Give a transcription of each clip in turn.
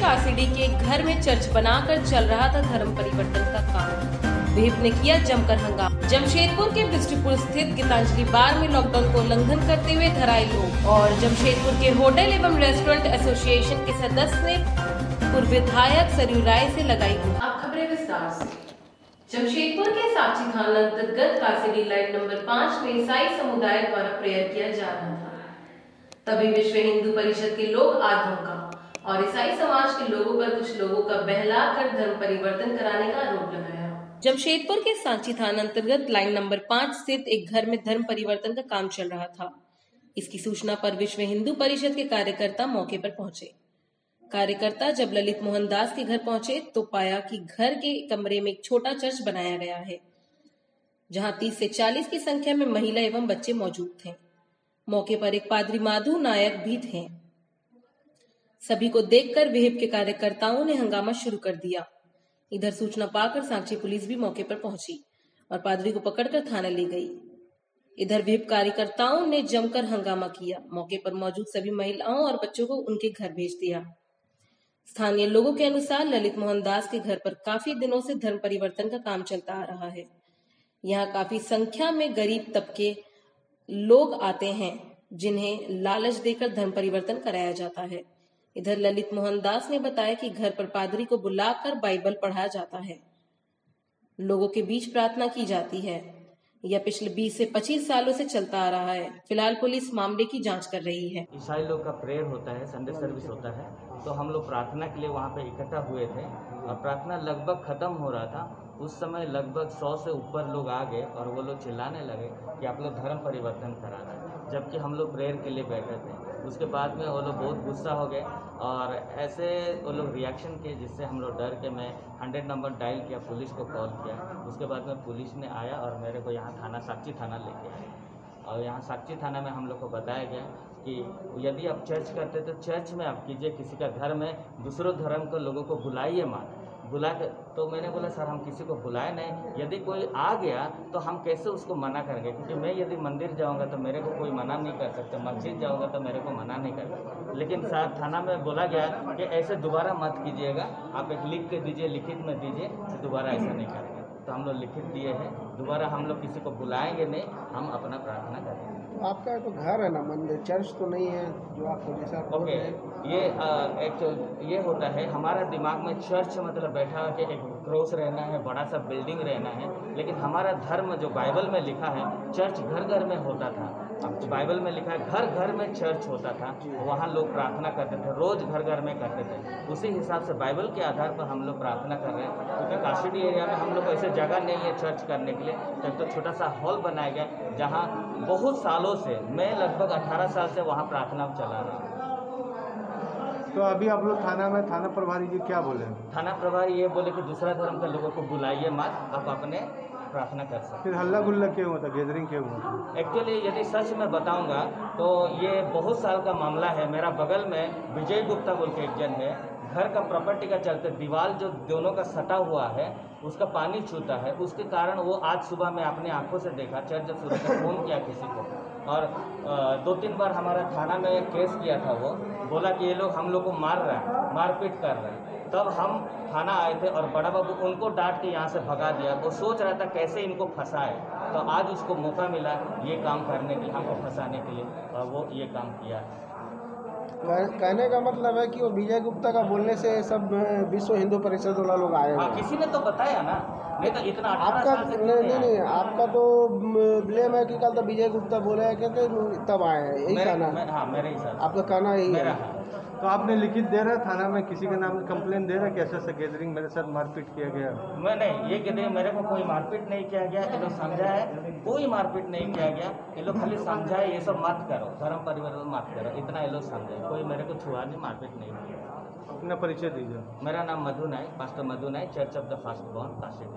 कासीडी के घर में चर्च बनाकर चल रहा था धर्म परिवर्तन का काम विहिप ने किया जमकर हंगामा। जमशेदपुर के बिस्टुपुर स्थित गीतांजलि बार में लॉकडाउन को उल्लंघन करते हुए धराए लोग और जमशेदपुर के होटल एवं रेस्टोरेंट एसोसिएशन के सदस्य ने पूर्व विधायक सरयू राय ऐसी लगाई खबरें विस्तार जमशेदपुर के साक्षी थाना अंतर्गत कासीडी लाइन नंबर पाँच में ईसाई समुदाय द्वारा प्रेयर किया जा रहा था। तभी विश्व हिंदू परिषद के लोग आधों का और ईसाई समाज के लोगों पर कुछ लोगों का बहला कर धर्म परिवर्तन कराने का आरोप लगाया। जमशेदपुर के सांची थाना अंतर्गत लाइन नंबर पाँच स्थित एक घर में धर्म परिवर्तन का काम चल रहा था। इसकी सूचना पर विश्व हिंदू परिषद के कार्यकर्ता मौके पर पहुँचे। कार्यकर्ता जब ललित मोहन दास के घर पहुँचे तो पाया कि घर के कमरे में एक छोटा चर्च बनाया गया है, जहाँ 30 से 40 की संख्या में महिला एवं बच्चे मौजूद थे। मौके पर एक पादरी माधु नायक भी थे। सभी को देखकर विहिप के कार्यकर्ताओं ने हंगामा शुरू कर दिया। इधर सूचना पाकर सांची पुलिस भी मौके पर पहुँची और पादरी को पकड़कर थाना ले गई। इधर विहिप कार्यकर्ताओं ने जमकर हंगामा किया। मौके पर मौजूद सभी महिलाओं और बच्चों को उनके घर भेज दिया। स्थानीय लोगों के अनुसार ललित मोहन दास के घर पर काफ़ी दिनों से धर्म परिवर्तन का काम चलता आ रहा है। यहाँ काफ़ी संख्या में गरीब तबके लोग आते हैं, जिन्हें लालच देकर धर्म परिवर्तन कराया जाता है। इधर ललित मोहन दास ने बताया कि घर पर पादरी को बुलाकर बाइबल पढ़ाया जाता है। लोगों के बीच प्रार्थना की जाती है। यह पिछले 20 से 25 सालों से चलता आ रहा है। फ़िलहाल पुलिस मामले की जाँच कर रही है। ईसाई लोग का प्रेयर होता है, संडे सर्विस होता है। तो हम लोग प्रार्थना के लिए वहाँ पे इकट्ठा हुए थे और प्रार्थना लगभग ख़त्म हो रहा था। उस समय लगभग सौ से ऊपर लोग आ गए और वो लोग चिल्लाने लगे कि आप लोग धर्म परिवर्तन कराना है, जबकि हम लोग प्रेयर के लिए बैठे थे। उसके बाद में वो लोग बहुत गुस्सा हो गए और ऐसे वो लोग रिएक्शन किए जिससे हम लोग डर के मैं हंड्रेड नंबर डायल किया, पुलिस को कॉल किया। उसके बाद में पुलिस ने आया और मेरे को यहाँ थाना, साक्षी थाना लेके आया। और यहाँ साक्षी थाना में हम लोग को बताया गया कि यदि आप चर्च करते तो चर्च में आप कीजिए किसी का घर में दूसरों धर्म के लोगों को बुलाइए मत। बुला कर तो मैंने बोला, सर, हम किसी को बुलाए नहीं। यदि कोई आ गया तो हम कैसे उसको मना करेंगे? क्योंकि मैं यदि मंदिर जाऊँगा तो मेरे को कोई मना नहीं कर सकता। मस्जिद जाऊँगा तो मेरे को मना नहीं कर सकता। लेकिन सर थाना में बोला गया कि ऐसे दोबारा मत कीजिएगा। आप एक लिख के दीजिए, लिखित में दीजिए तो दोबारा ऐसा नहीं करेंगे। तो हम लोग लिखित दिए हैं। दोबारा हम लोग किसी को बुलाएँगे नहीं हम अपना प्रार्थना करेंगे आपका तो घर है ना मंदिर? चर्च तो नहीं है जो आपको जैसा ओके हैं। ये एक ये होता है हमारा दिमाग में चर्च मतलब बैठा कि एक क्रॉस रहना है बड़ा सा बिल्डिंग रहना है लेकिन हमारा धर्म जो बाइबल में लिखा है चर्च घर घर में होता था। अब बाइबल में लिखा है घर घर में चर्च होता था वहाँ लोग प्रार्थना करते थे रोज घर घर में करते थे। उसी हिसाब से बाइबल के आधार पर हम लोग प्रार्थना कर रहे हैं क्योंकि तो काशीडी एरिया में हम लोग को ऐसे जगह नहीं है चर्च करने के लिए तब तो छोटा सा हॉल बनाया गया जहाँ बहुत सालों से मैं लगभग 18 साल से वहाँ प्रार्थना चला रहा हूँ। तो अभी आप लोग थाना में थाना प्रभारी जी क्या बोले? थाना प्रभारी ये बोले कि दूसरा धर्म के लोगों को बुलाइए मत आप अपने प्रार्थना कर सकते फिर हल्ला गुल्ला क्यों था गैदरिंग क्यों था एक्चुअली यदि सच में बताऊँगा तो ये बहुत साल का मामला है। मेरा बगल में विजय गुप्ता बोल के एक जन है। घर का प्रॉपर्टी का चलते दीवार जो दोनों का सटा हुआ है उसका पानी छूता है। उसके कारण वो आज सुबह मैं अपनी आँखों से देखा चर्च जब सुबह तक फ़ोन किया किसी को। और दो तीन बार हमारा थाना में केस किया था वो। बोला कि ये लोग हम लोग को मार रहा है मारपीट कर रहे है। तब हम थाना आए थे और बड़ा बाबू उनको डांट के यहाँ से भगा दिया। वो सोच रहा था कैसे इनको फंसाए। तो आज उसको मौका मिला ये काम करने के लिए हमको फंसाने के लिए और वो ये काम किया। कहने का मतलब है कि वो विजय गुप्ता का बोलने से सब विश्व हिंदू परिषद वाला लोग आए हाँ किसी ने तो बताया ना। नहीं तो इतना आपका नहीं नहीं नहीं आपका तो ब्लेम है कि कल तो विजय गुप्ता बोला है कि तब आए हैं। यही कहना है। मेरे हिसाब आपका कहना यही है। हाँ। तो आपने लिखित दे रहा है थाना में? किसी के नाम कंप्लेन दे रहा? है कि ऐसा ऐसा गैदरिंग मेरे साथ मारपीट किया गया? मैं नहीं ये कहते हैं मेरे को कोई मारपीट नहीं किया गया। ये लोग समझा है कोई मारपीट नहीं किया गया। ये लोग खाली समझा है ये सब मत करो। धर्म परिवर्तन मत करो। इतना ये लोग समझे कोई मेरे को छुआ नहीं मारपीट नहीं किया। अपना परिचय दीजिए। मेरा नाम Madhu Nayak pastor Madhu Nayak church of the first born Kashi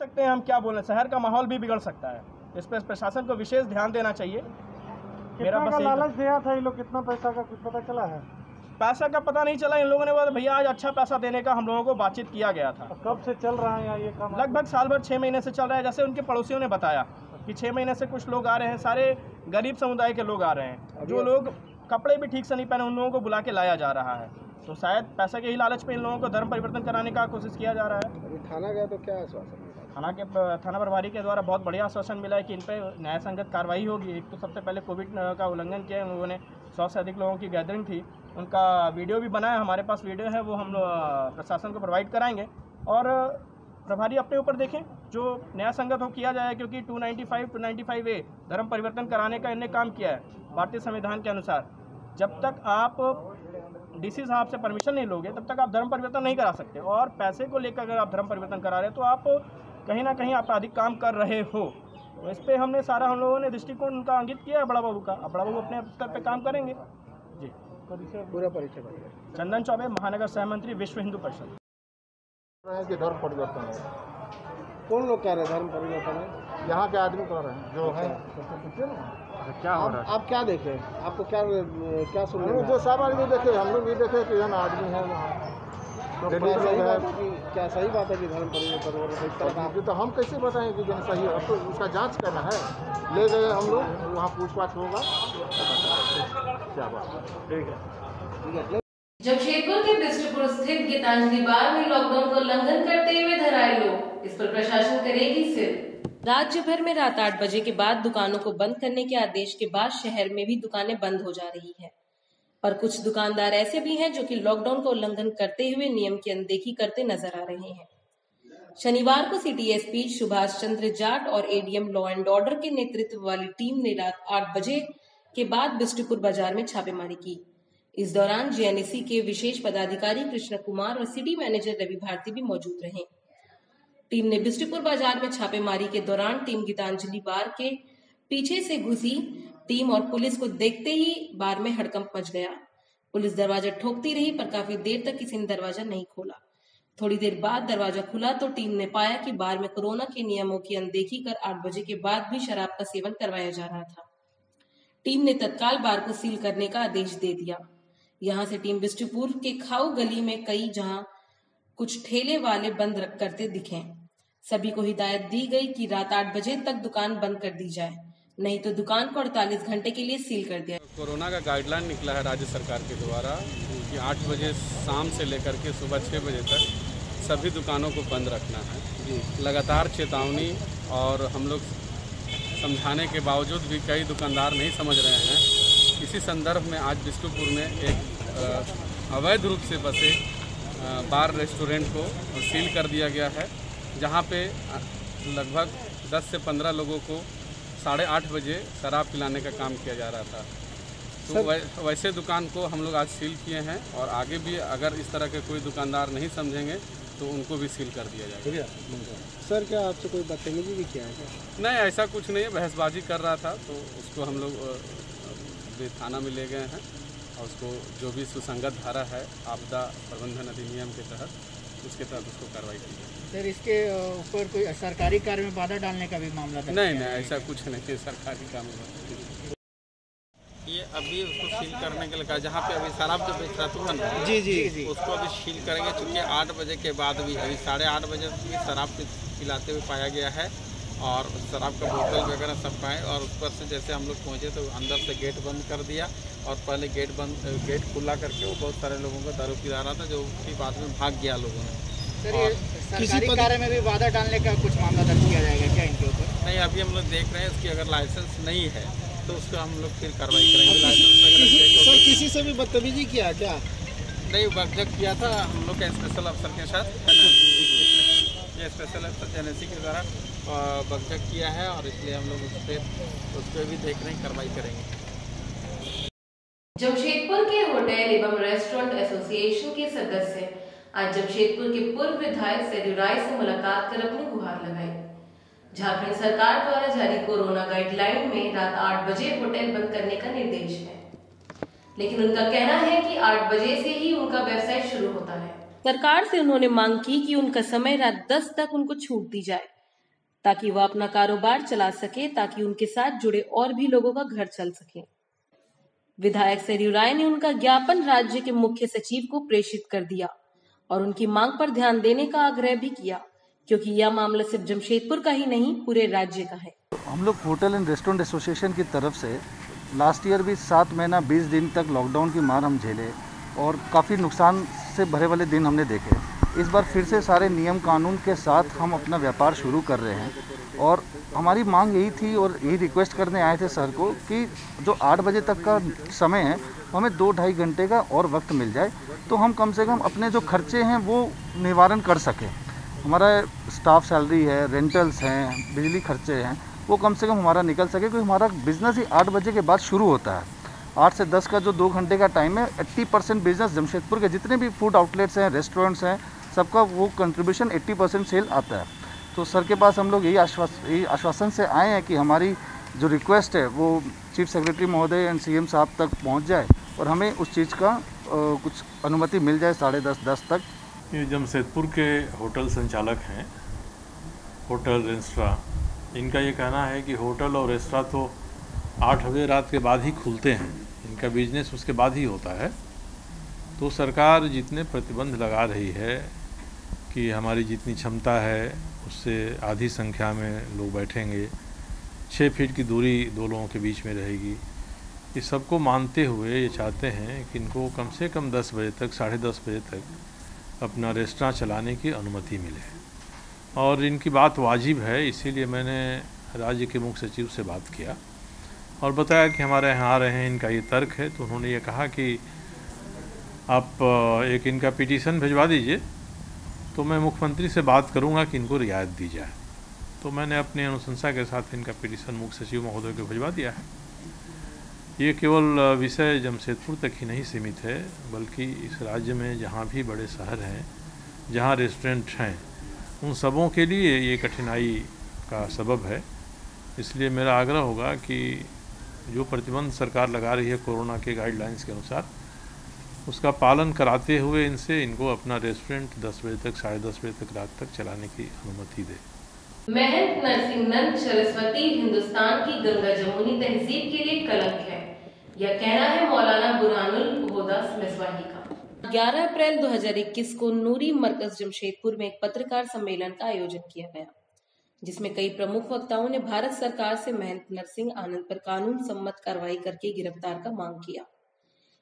सकते हैं हम क्या बोलें? शहर का माहौल भी बिगड़ सकता है। इस पर प्रशासन को विशेष ध्यान देना चाहिए। मेरा बस का लालच दिया था ये लोग? कितना पैसा का कुछ पता चला है? पैसा का पता नहीं चला। इन लोगों ने बोला भैया आज अच्छा पैसा देने का हम लोगों को बातचीत किया गया था। कब से चल रहा है यहाँ ये काम? लगभग साल भर छः महीने से चल रहा है। जैसे उनके पड़ोसियों ने बताया कि छः महीने से कुछ लोग आ रहे हैं सारे गरीब समुदाय के लोग आ रहे हैं। जो लोग कपड़े भी ठीक से नहीं पहने उन लोगों को बुला के लाया जा रहा है। तो शायद पैसा के ही लालच में इन लोगों को धर्म परिवर्तन कराने का कोशिश किया जा रहा है। थाना गया तो क्या आश्वासन? थाना के, थाना प्रभारी के द्वारा बहुत बढ़िया आश्वासन मिला है कि इन पर न्याय संगत कार्रवाई होगी। एक तो सबसे पहले कोविड का उल्लंघन किया है उन लोगों ने सौ से अधिक लोगों की गैदरिंग थी। उनका वीडियो भी बना है हमारे पास वीडियो है, वो हम प्रशासन को प्रोवाइड कराएँगे। और प्रभारी अपने ऊपर देखें, जो नया संगत हो, किया जाए, क्योंकि 295 295 ए, धर्म परिवर्तन कराने का इनने काम किया है, भारतीय संविधान के अनुसार। जब तक आप डीसी साहब से परमिशन नहीं लोगे, तब तक आप धर्म परिवर्तन नहीं करा सकते। और पैसे को लेकर अगर आप धर्म परिवर्तन करा रहे हो तो आप कहीं ना कहीं आपराधिक काम कर रहे हो। तो इस पर हमने सारा हम लोगों ने दृष्टिकोण उनका अंकित किया है बड़ा बाबू का। अब बड़ा बाबू अपने स्तर पर काम करेंगे। जी। पूरा परिचय चंदन चौबे महानगर सहमंत्री विश्व हिंदू परिषद। कि धर्म परिवर्तन हो? कौन लोग कह रहे हैं धर्म परिवर्तन है? यहाँ के आदमी कर रहे हैं जो है। क्या हो आप, रहा आप क्या देखे? आपको क्या क्या सुन रहे हैं जो सब आदमी देखे हम लोग भी देखे कि यहाँ आदमी है वहाँ। आया? क्या सही बात है कि क्या सही बात है कि धर्म परिवर्तन ये तो हम कैसे बताएँ कि जन सही है अब तो उसका जाँच करना है। ले गए हम लोग वहाँ पूछताछ होगा। क्या बात है। ठीक है। जमशेदपुर के बिष्टपुर स्थित गीतांजलि बार में लॉकडाउन का उल्लंघन करते हुए धराए लोग इस पर प्रशासन करेगी सिर। राज्य भर में रात आठ बजे के बाद दुकानों को बंद करने के आदेश के बाद शहर में भी दुकानें बंद हो जा रही है। पर कुछ दुकानदार ऐसे भी हैं जो कि लॉकडाउन का उल्लंघन करते हुए नियम की अनदेखी करते नज़र आ रहे हैं। शनिवार को सिटी एसपी सुभाष चंद्र जाट और एडीएम लॉ एंड ऑर्डर के नेतृत्व वाली टीम ने रात आठ बजे के बाद बिष्टुपुर बाज़ार में छापेमारी की। इस दौरान जेएनएसी के विशेष पदाधिकारी कृष्ण कुमार और सिटी मैनेजर रवि भारती भी मौजूद रहे। टीम ने बिष्टुपुर बाज़ार में छापेमारी के दौरान टीम गीतांजलि बार के पीछे से घुसी टीम और पुलिस को देखते ही बार में हड़कंप मच गया। पुलिस दरवाज़ा ठोकती रही, पर काफ़ी देर तक किसी ने दरवाज़ा नहीं खोला। थोड़ी देर बाद दरवाज़ा खुला तो टीम ने पाया कि बार में कोरोना के नियमों की अनदेखी कर आठ बजे के बाद भी शराब का सेवन करवाया जा रहा था। टीम ने तत्काल बार को सील करने का आदेश दे दिया। यहाँ से टीम बिष्टुपुर के खाऊ गली में कई जहाँ कुछ ठेले वाले बंद करते दिखे। सभी को हिदायत दी गई कि रात आठ बजे तक दुकान बंद कर दी जाए। नहीं तो दुकान को 48 घंटे के लिए सील कर दिया। कोरोना का गाइडलाइन निकला है राज्य सरकार के द्वारा कि आठ बजे शाम से लेकर के सुबह छः बजे तक सभी दुकानों को बंद रखना है। लगातार चेतावनी और हम लोग समझाने के बावजूद भी कई दुकानदार नहीं समझ रहे हैं। इसी संदर्भ में आज बिष्णुपुर में एक अवैध रूप से बसे बार रेस्टोरेंट को सील कर दिया गया है, जहाँ पे लगभग 10 से 15 लोगों को साढ़े आठ बजे शराब पिलाने का काम किया जा रहा था। तो वै, वैसे दुकान को हम लोग आज सील किए हैं और आगे भी अगर इस तरह के कोई दुकानदार नहीं समझेंगे तो उनको भी सील कर दिया जाएगा। सर क्या आपसे कोई बदतमीजी भी किया? है क्या नहीं ऐसा कुछ नहीं है। बहसबाजी कर रहा था तो उसको हम लोग थाना में ले गए हैं और उसको जो भी सुसंगत धारा है आपदा प्रबंधन अधिनियम के तहत उसके साथ उसको कार्रवाई की सर इसके ऊपर कोई सरकारी कार्य में बाधा डालने का भी मामला था नहीं नहीं ऐसा कुछ नहीं है सरकारी काम में ये अभी उसको सील करने के लिए कहा जहाँ पे अभी शराब जो बेच रहा ना जी जी जी। उसको अभी सील करेंगे चूँकि आठ बजे के बाद भी अभी साढ़े आठ बजे भी शराब पिलाते हुए पाया गया है। और शराब का बोतल वगैरह सब पाए और उस पर से जैसे हम लोग पहुँचे तो अंदर से गेट बंद कर दिया और पहले गेट बंद गेट खुला करके वो बहुत सारे लोगों को दारू पिला रहा था जो उसकी बाद में भाग गया लोगों ने। सरकारी कार्य में भी बाधा डालने का कुछ मामला दर्ज किया जाएगा क्या इनके ऊपर? नहीं अभी हम लोग देख रहे हैं इसकी अगर लाइसेंस नहीं है तो उसको हम लोग फिर कार्रवाई करेंगे। लाइसेंस। सर किसी से भी बदतमीजी किया क्या? नहीं वर्कजक किया था हम लोग के स्पेशल अफसर के साथ ये स्पेशल अफसर एन के द्वारा। वर्कजक किया है और इसलिए हम लोग उस पर उस पर भी देख रहे हैं कार्रवाई करेंगे। जमशेदपुर के होटल एवं रेस्टोरेंट एसोसिएशन के सदस्य आज जमशेदपुर के पूर्व विधायक सरयू राय से मुलाकात कर अपनी गुहार लगाई। झारखंड सरकार द्वारा जारी कोरोना गाइडलाइन में रात आठ बजे होटल बंद करने का निर्देश है। लेकिन उनका कहना है कि आठ बजे से ही उनका व्यवसाय शुरू होता है। सरकार से उन्होंने मांग की कि उनका समय रात 10 तक उनको छूट दी जाए। ताकि वह अपना कारोबार चला सके, ताकि उनके साथ जुड़े और भी लोगों का घर चल सके। विधायक सरयू राय ने उनका ज्ञापन राज्य के मुख्य सचिव को प्रेषित कर दिया और उनकी मांग पर ध्यान देने का आग्रह भी किया, क्योंकि यह मामला सिर्फ़ जमशेदपुर का ही नहीं, पूरे राज्य का है। हम लोग होटल एंड रेस्टोरेंट एसोसिएशन की तरफ़ से लास्ट ईयर भी सात महीना, बीस दिन तक लॉकडाउन की मार हम झेले और काफ़ी नुकसान से भरे वाले दिन हमने देखे। इस बार फिर से सारे नियम कानून के साथ हम अपना व्यापार शुरू कर रहे हैं। और हमारी मांग यही थी और यही रिक्वेस्ट करने आए थे सर को कि जो आठ बजे तक का समय है, हमें दो ढाई घंटे का और वक्त मिल जाए तो हम कम से कम अपने जो खर्चे हैं वो निवारण कर सकें। हमारा स्टाफ सैलरी है रेंटल्स हैं, बिजली खर्चे हैं, वो कम से कम हमारा निकल सके, क्योंकि हमारा बिज़नेस ही आठ बजे के बाद शुरू होता है। आठ से दस का जो दो घंटे का टाइम है एट्टी परसेंट बिज़नेस जमशेदपुर के जितने भी फ़ूड आउटलेट्स हैं रेस्टोरेंट्स हैं सबका वो कंट्रीब्यूशन एट्टी परसेंट सेल आता है। तो सर के पास हम लोग यही आश्वास यही आश्वासन से आए हैं कि हमारी जो रिक्वेस्ट है वो चीफ सेक्रेटरी महोदय एंड सीएम साहब तक पहुँच जाए और हमें उस चीज़ का आ, कुछ अनुमति मिल जाए साढ़े दस दस तक। ये जमशेदपुर के होटल संचालक हैं होटल रेस्ट्रा इनका ये कहना है कि होटल और रेस्ट्रा तो आठ बजे रात के बाद ही खुलते हैं। इनका बिज़नेस उसके बाद ही होता है। तो सरकार जितने प्रतिबंध लगा रही है कि हमारी जितनी क्षमता है, उससे आधी संख्या में लोग बैठेंगे। छः फीट की दूरी दो लोगों के बीच में रहेगी। इस सबको मानते हुए ये चाहते हैं कि इनको कम से कम दस बजे तक, साढ़े दस बजे तक अपना रेस्टोरेंट चलाने की अनुमति मिले। और इनकी बात वाजिब है, इसीलिए मैंने राज्य के मुख्य सचिव से बात किया और बताया कि हमारे यहाँ आ रहे हैं, इनका ये तर्क है। तो उन्होंने ये कहा कि आप, एक इनका पिटीशन भिजवा दीजिए। तो मैं मुख्यमंत्री से बात करूँगा कि इनको रियायत दी जाए। तो मैंने अपनी अनुशंसा के साथ इनका पिटीशन मुख्य सचिव महोदय को भिजवा दिया है। ये केवल विषय जमशेदपुर तक ही नहीं सीमित है, बल्कि इस राज्य में जहाँ भी बड़े शहर हैं, जहाँ रेस्टोरेंट हैं, उन सबों के लिए ये कठिनाई का सबब है। इसलिए मेरा आग्रह होगा कि जो प्रतिबंध सरकार लगा रही है कोरोना के गाइडलाइंस के अनुसार उसका पालन कराते हुए इनसे इनको अपना रेस्टोरेंट 10 बजे तक साढ़े दस बजे तक रात तक चलाने की अनुमति दे। महंत नरसिंह नंद सरस्वती हिंदुस्तान की गंगा जमुनी तहजीब के लिए कलंक है। यह कहना है मौलाना बुरहानुल हुदा मिसवाही का। 11 अप्रैल 2021 को नूरी मरकज जमशेदपुर में एक पत्रकार सम्मेलन का आयोजन किया गया जिसमें कई प्रमुख वक्ताओं ने भारत सरकार से महंत नरसिंह आनंद पर कानून सम्मत कार्रवाई करके गिरफ़्तार का मांग किया।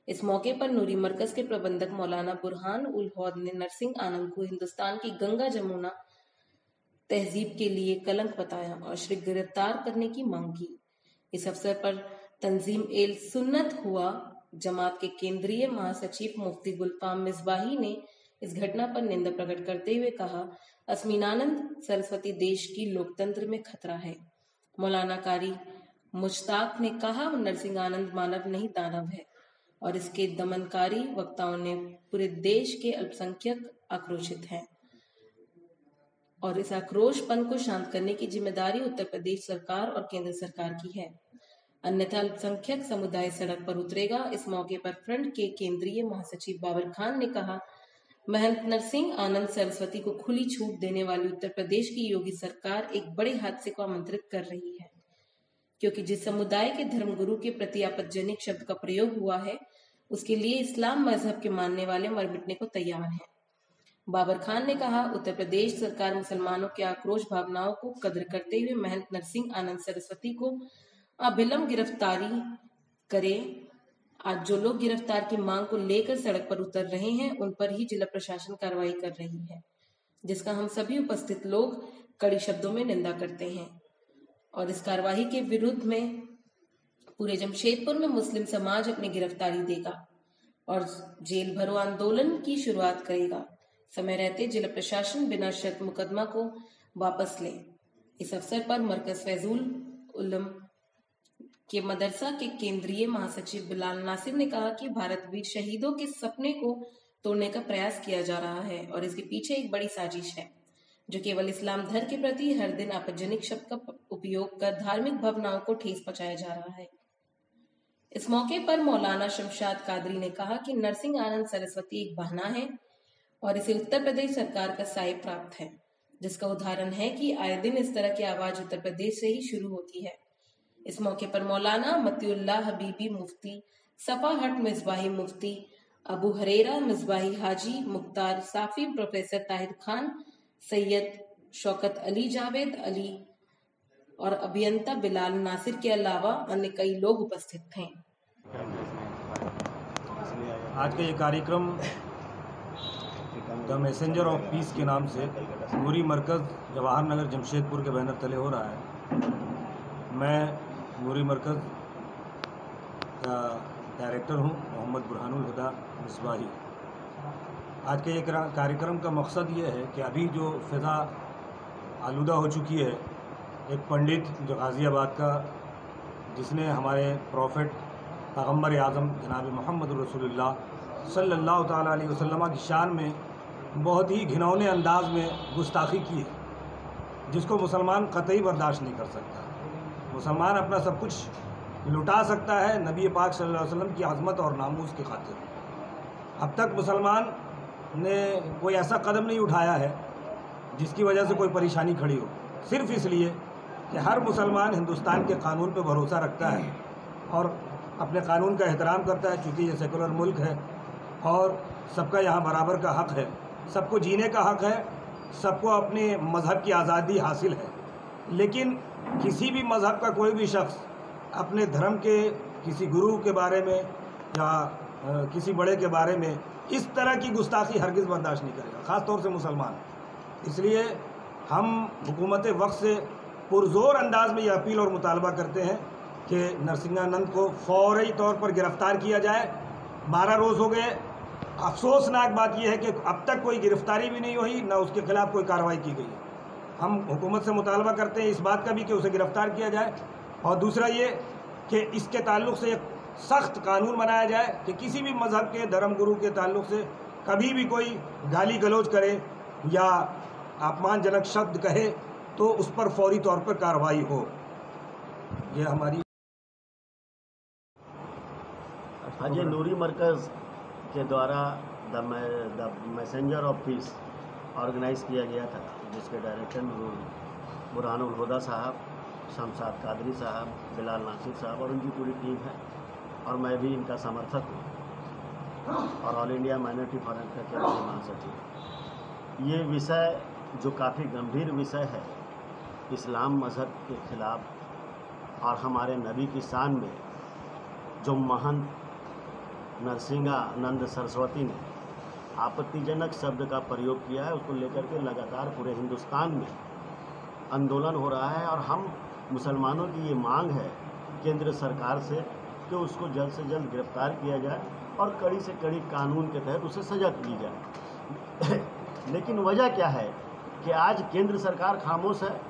इस मौके पर नूरी मरकज के प्रबंधक मौलाना बुरहान उल हौद ने नरसिंह आनंद को हिंदुस्तान की गंगा जमुना तहजीब के लिए कलंक बताया और श्री गिरफ़्तार करने की मांग की। इस अवसर पर तंजीम एल सुन्नत हुआ। जमात के केंद्रीय महासचिव मुफ्ती गुलफाम मिसबाही ने इस घटना पर निंदा प्रकट करते हुए कहा, अस्मीनानंद सरस्वती देश की लोकतंत्र में खतरा है। मौलाना कारी मुश्ताक ने कहा, नरसिंह आनंद मानव नहीं दानव है। और इसके दमनकारी वक्ताओं ने पूरे देश के अल्पसंख्यक आक्रोशित हैं। और इस आक्रोशपन को शांत करने की ज़िम्मेदारी उत्तर प्रदेश सरकार और केंद्र सरकार की है। अन्यथा अल्पसंख्यक समुदाय सड़क पर उतरेगा। इस मौके पर फ्रंट के केंद्रीय महासचिव बाबर खान ने कहा, महंत नरसिंह आनंद सरस्वती को खुली छूट देने वाली उत्तर प्रदेश की योगी सरकार एक बड़े हादसे को आमंत्रित कर रही है, क्योंकि जिस समुदाय के धर्मगुरु के प्रति आपत्तजनक शब्द का प्रयोग हुआ है उसके लिए इस्लाम मज़हब के मानने वाले मर मिटने को तैयार हैं। बाबर खान ने कहा, उत्तर प्रदेश सरकार मुसलमानों के आक्रोश भावनाओं को कदर करते हुए महंत नरसिंह आनंद सरस्वती को अभिलंब गिरफ्तारी करे। आज जो लोग गिरफ़्तार की मांग को लेकर सड़क पर उतर रहे हैं, उन पर ही जिला प्रशासन कार्रवाई कर रही है, जिसका हम सभी उपस्थित लोग कड़ी शब्दों में निंदा करते हैं। और इस कार्रवाई के विरुद्ध में पूरे जमशेदपुर में मुस्लिम समाज अपनी गिरफ्तारी देगा और जेल भरो आंदोलन की शुरुआत करेगा। समय रहते जिला प्रशासन बिना शर्त मुकदमा को वापस ले। इस अवसर पर मरकज फैजुल उलम के मदरसा के केंद्रीय महासचिव बिलाल नासिर ने कहा कि भारत वीर शहीदों के सपने को तोड़ने का प्रयास किया जा रहा है और इसके पीछे एक बड़ी साजिश है, जो केवल इस्लाम धर्म के प्रति हर दिन आपत्जनिक शब्द का उपयोग कर धार्मिक भावनाओं को ठेस पहुँचाया जा रहा है। इस मौके पर मौलाना शमशाद कादरी ने कहा कि नरसिंह आनंद सरस्वती एक बहाना है और इसे उत्तर प्रदेश सरकार का साय प्राप्त है, जिसका उदाहरण है कि आए दिन इस तरह की आवाज़ उत्तर प्रदेश से ही शुरू होती है। इस मौके पर मौलाना मतियुल्लाह हबीबी मुफ्ती सफ़ा हट मिसबाही मुफ्ती, अबू हरेरा मिसबाही हाजी मुख्तार साफी, प्रोफेसर ताहिर खान, सैयद शौकत अली जावेद अली और अभियंता बिलाल नासिर के अलावा अन्य कई लोग उपस्थित थे। आज का ये कार्यक्रम द मैसेंजर ऑफ़ पीस के नाम से नूरी मरकज़ जवाहर नगर जमशेदपुर के बैनर तले हो रहा है। मैं नूरी मरकज़ का डायरेक्टर हूँ, मोहम्मद बुरहानुल हुदा मिसबाही। आज के ये कार्यक्रम का मकसद ये है कि अभी जो फ़िज़ा आलूदा हो चुकी है एक पंडित जो गाज़ियाबाद का, जिसने हमारे प्रॉफिट पैगंबर आज़म जनाब मोहम्मद रसूलुल्लाह सल्लल्लाहु ताला अलैहि की शान में बहुत ही घिनौने अंदाज में गुस्ताखी की है, जिसको मुसलमान कतई बर्दाश्त नहीं कर सकता। मुसलमान अपना सब कुछ लुटा सकता है नबी पाक सल्लल्लाहु अलैहि वसल्लम की आज़मत और नामूस की खातिर। अब तक मुसलमान ने कोई ऐसा कदम नहीं उठाया है, जिसकी वजह से कोई परेशानी खड़ी हो। सिर्फ़ इसलिए कि हर मुसलमान हिंदुस्तान के कानून पर भरोसा रखता है और अपने कानून का एहतराम करता है, चूँकि ये सेकुलर मुल्क है और सबका यहाँ बराबर का हक़ है। सबको जीने का हक़ है, सबको अपने मज़हब की आज़ादी हासिल है। लेकिन किसी भी मज़हब का कोई भी शख्स अपने धर्म के, किसी गुरु के बारे में या किसी बड़े के बारे में इस तरह की गुस्ताखी हरगिज़ बर्दाश्त नहीं करेगा ख़ास तौर से मुसलमान। इसलिए हम हुकूमत वक्त से पुरजोर अंदाज में ये अपील और मुतालबा करते हैं कि नरसिंहानंद को फौरी तौर पर गिरफ़्तार किया जाए। बारह रोज़ हो गए। अफसोसनाक बात यह है कि अब तक कोई गिरफ्तारी भी नहीं हुई, ना उसके खिलाफ कोई कार्रवाई की गई हम हुकूमत से मुतालबा करते हैं इस बात का भी कि उसे गिरफ़्तार किया जाए। और दूसरा ये कि इसके ताल्लुक से एक सख्त कानून बनाया जाए कि किसी भी मज़हब के धर्म गुरु के ताल्लुक से कभी भी कोई गाली गलौज करे या अपमानजनक शब्द कहे। तो उस पर फौरी तौर पर कार्रवाई हो। ये हमारी हाँ जी नूरी मरकज़ के द्वारा the messenger of peace organise किया गया था, जिसके डायरेक्टर बुरहानुलहुदा साहब शमशाद कादरी साहब, बिलाल नासिर साहब और उनकी पूरी टीम है और मैं भी इनका समर्थक हूँ। और ऑल इंडिया माइनॉरिटी फोरम का केंद्रीय महासचिव ये विषय जो काफ़ी गंभीर विषय है इस्लाम मज़हब के ख़िलाफ़ और हमारे नबी की शान में जो महंत नरसिंहानंद सरस्वती ने आपत्तिजनक शब्द का प्रयोग किया है, उसको लेकर के लगातार पूरे हिंदुस्तान में आंदोलन हो रहा है और हम मुसलमानों की ये मांग है केंद्र सरकार से कि उसको जल्द से जल्द गिरफ़्तार किया जाए और कड़ी से कड़ी कानून के तहत उसे सजा दी जाए। लेकिन वजह क्या है कि आज केंद्र सरकार खामोश है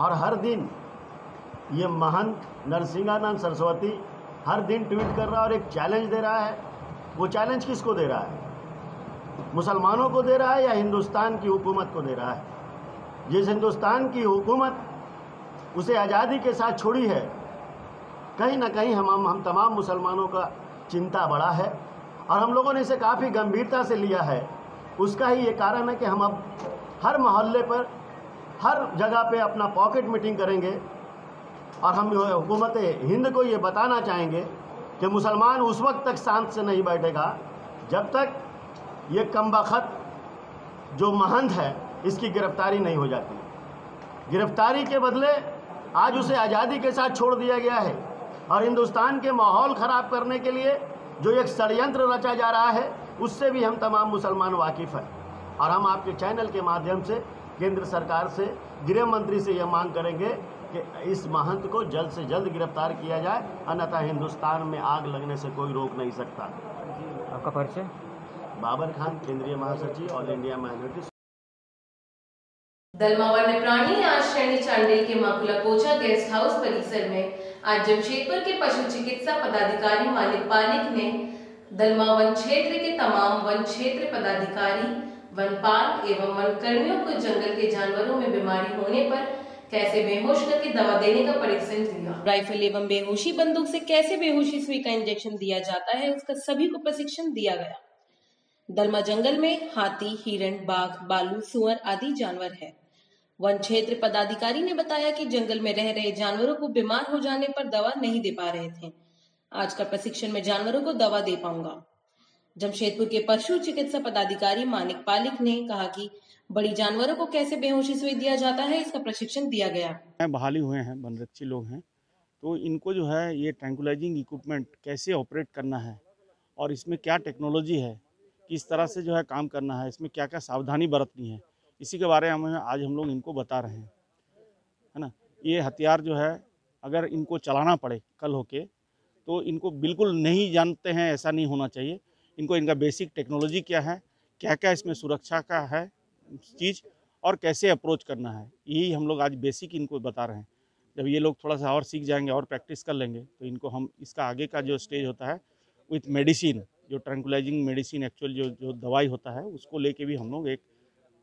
और हर दिन ये महंत नरसिंहानंद सरस्वती हर दिन ट्वीट कर रहा है और एक चैलेंज दे रहा है। वो चैलेंज किसको दे रहा है? मुसलमानों को दे रहा है या हिंदुस्तान की हुकूमत को दे रहा है? जिस हिंदुस्तान की हुकूमत उसे आज़ादी के साथ छोड़ी है कहीं ना कहीं हम हम, तमाम मुसलमानों का चिंता बड़ा है और हम लोगों ने इसे काफ़ी गंभीरता से लिया है। उसका ही ये कारण है कि हम अब हर मोहल्ले पर हर जगह पे अपना पॉकेट मीटिंग करेंगे। और हम हुकूमत हिंद को ये बताना चाहेंगे कि मुसलमान उस वक्त तक शांत से नहीं बैठेगा, जब तक ये कम बखत जो महंत है, इसकी गिरफ्तारी नहीं हो जाती। गिरफ्तारी के बदले आज उसे आज़ादी के साथ छोड़ दिया गया है। और हिंदुस्तान के माहौल ख़राब करने के लिए जो एक षडयंत्र रचा जा रहा है, उससे भी हम तमाम मुसलमान वाकिफ़ हैं। और हम आपके चैनल के माध्यम से केंद्र सरकार से गृह मंत्री से यह मांग करेंगे कि इस महंत को जल्द से जल्द गिरफ़्तार किया जाए अन्यथा हिंदुस्तान में आग लगने से कोई रोक नहीं सकता। आपका परिचय? बाबर खान केंद्रीय महासचिव ऑल इंडिया माइनॉरिटी। दलमा वन्य प्राणी आश्रयणी चांडेल के माकुला कोचा गेस्ट हाउस परिसर में आज जमशेदपुर के पशु चिकित्सा पदाधिकारी मालिक पालिक ने दलमा वन क्षेत्र के तमाम वन क्षेत्र पदाधिकारी वनपाल एवं वन कर्मियों को जंगल के जानवरों में बीमारी होने पर कैसे बेहोश करके दवा देने का परीक्षण दिया राइफल एवं बेहोशी बंदूक से कैसे बेहोशी सुई का इंजेक्शन दिया जाता है, उसका सभी को प्रशिक्षण दिया गया। दलमा जंगल में हाथी, हिरण, बाघ, बालू, सुअर आदि जानवर है। वन क्षेत्र पदाधिकारी ने बताया कि जंगल में रह रहे जानवरों को बीमार हो जाने पर दवा नहीं दे पा रहे थे। आज का प्रशिक्षण में जानवरों को दवा दे पाऊँगा। जमशेदपुर के पशु चिकित्सा पदाधिकारी मानिक पालिक ने कहा कि बड़ी जानवरों को कैसे बेहोशी सुई दिया जाता है, इसका प्रशिक्षण दिया गया। बहाली हुए हैं, वनरक्षी लोग हैं। तो इनको जो है, ये ट्रैंकुलाइजिंग इक्विपमेंट कैसे ऑपरेट करना है और इसमें क्या टेक्नोलॉजी है, किस तरह से जो है काम करना है, इसमें क्या क्या सावधानी बरतनी है, इसी के बारे में आज हम लोग इनको बता रहे हैं। है ना? ये हथियार जो है, अगर इनको चलाना पड़े कल होके तो इनको बिल्कुल नहीं जानते हैं, ऐसा नहीं होना चाहिए। इनको, इनका बेसिक टेक्नोलॉजी क्या है क्या क्या इसमें सुरक्षा का है, चीज़ और कैसे अप्रोच करना है, यही हम लोग आज बेसिक इनको बता रहे हैं। जब ये लोग थोड़ा सा और सीख जाएँगे, और प्रैक्टिस कर लेंगे तो इनको हम, इसका आगे का जो स्टेज होता है विथ मेडिसिन जो ट्रैंकुलाइजिंग मेडिसिन एक्चुअल जो जो दवाई होता है, उसको लेके भी हम लोग एक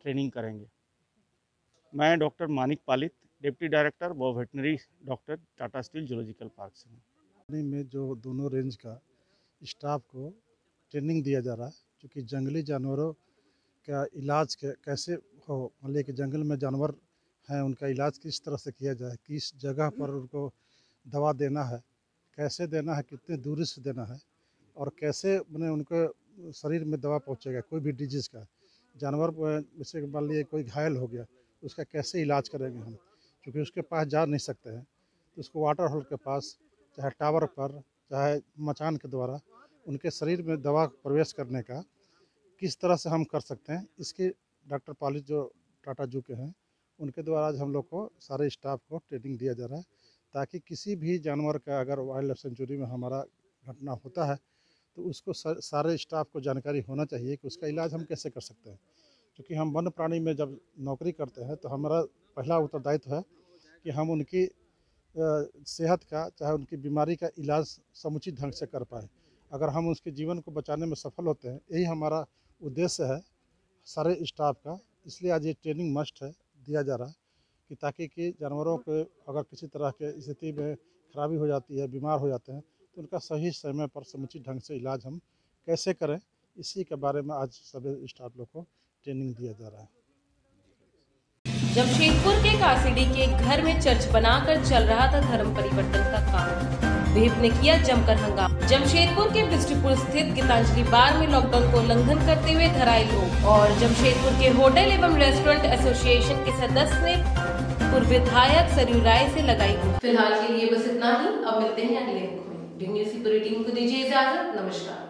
ट्रेनिंग करेंगे। मैं doctor Manik Palit deputy director व veterinary doctor Tata steel zoological park से हूँ। में जो दोनों रेंज का स्टाफ को ट्रेनिंग दिया जा रहा है, क्योंकि जंगली जानवरों का इलाज कैसे हो मान कि जंगल में जानवर हैं, उनका इलाज किस तरह से किया जाए, किस जगह पर उनको दवा देना है, कैसे देना है, कितने दूरी से देना है, और कैसे मैंने उनके शरीर में दवा पहुंचेगा, कोई भी डिज़ीज़ का जानवर, जैसे मान लिए कोई घायल हो गया, उसका कैसे इलाज करेंगे हम, क्योंकि उसके पास जा नहीं सकते हैं तो उसको वाटर होल के पास, चाहे टावर पर, चाहे मचान के द्वारा उनके शरीर में दवा प्रवेश करने का किस तरह से हम कर सकते हैं, इसके डॉक्टर पालिस जो टाटा जू के हैं, उनके द्वारा आज हम लोग को सारे स्टाफ को ट्रेनिंग दिया जा रहा है, ताकि किसी भी जानवर का अगर वाइल्ड लाइफ सेंचुरी में हमारा घटना होता है तो उसको सारे स्टाफ को जानकारी होना चाहिए कि उसका इलाज हम कैसे कर सकते हैं। क्योंकि हम वन प्राणी में जब नौकरी करते हैं तो हमारा पहला उत्तरदायित्व है कि हम उनकी सेहत का, चाहे उनकी बीमारी का इलाज समुचित ढंग से कर पाए। अगर हम उसके जीवन को बचाने में सफल होते हैं, यही हमारा उद्देश्य है सारे स्टाफ का। इसलिए आज ये ट्रेनिंग मस्ट है, दिया जा रहा है कि ताकि कि जानवरों के अगर किसी तरह के स्थिति में खराबी हो जाती है, बीमार हो जाते हैं तो उनका सही समय पर समुचित ढंग से इलाज हम कैसे करें, इसी के बारे में आज सभी स्टाफ लोग को ट्रेनिंग दिया जा रहा है। जमशेदपुर के कासीडी के घर में चर्च बनाकर चल रहा था धर्म परिवर्तन का काम विहिप ने किया जमकर हंगामा। जमशेदपुर के बिस्टीपुर स्थित गीतांजलि बार में लॉकडाउन को उल्लंघन करते हुए धराए लोग और जमशेदपुर के होटल एवं रेस्टोरेंट एसोसिएशन के सदस्य ने पूर्व विधायक सरयू राय ऐसी लगाई फ़िलहाल के लिए बस इतना ही। अब मिलते हैं अगले न्यूज़ की पूरी टीम को दीजिए इजाज़त। नमस्कार।